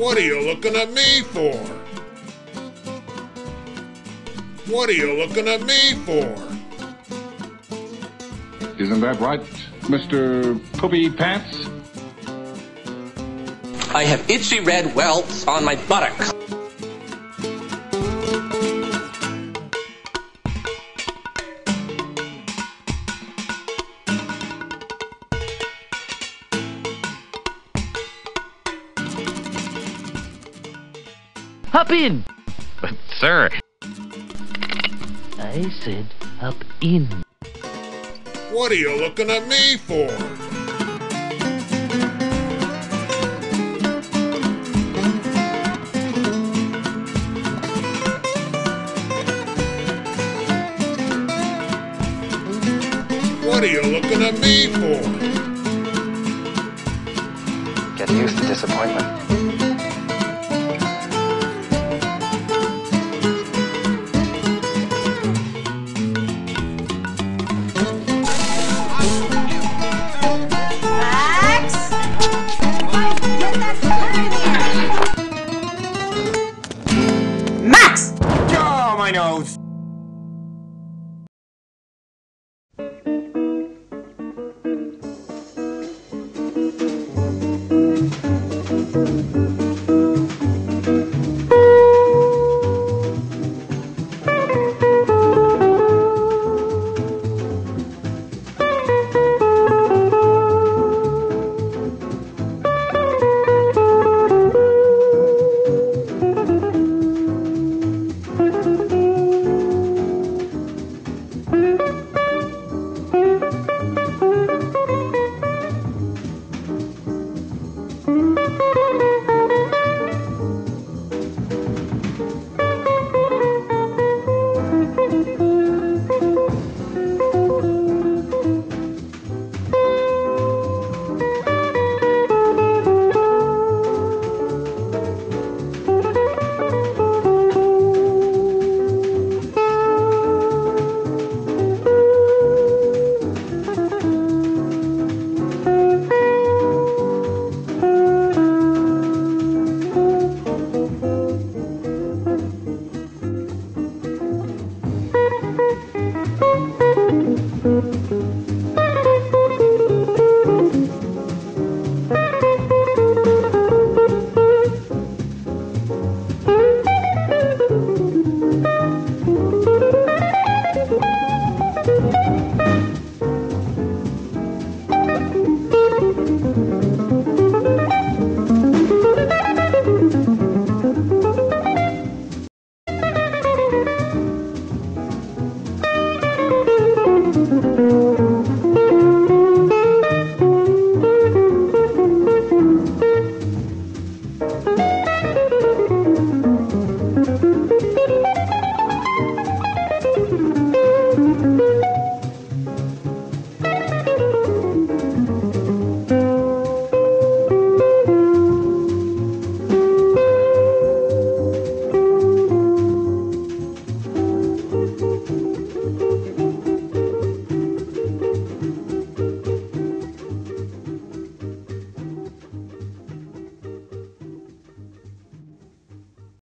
What are you looking at me for? What are you looking at me for? Isn't that right, Mr. Poopy Pants? I have itchy red welts on my buttocks. Hop in! But, sir, I said hop in. What are you looking at me for? What are you looking at me for? Get used to disappointment. 2.0